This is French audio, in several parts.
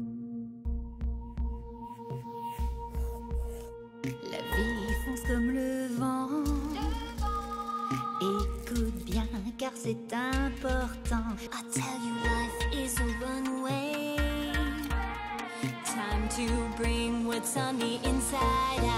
La vie fonce comme le vent. Écoute bien car c'est important. I tell you life is a runway. Time to bring what's on the inside out.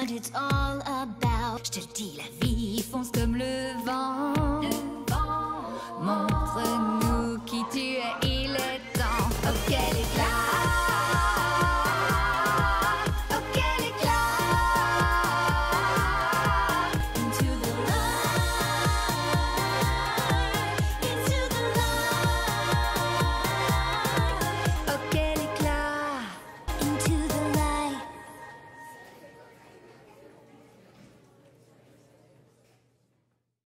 what it's all about. Je te dis, la vie fonce comme le vent.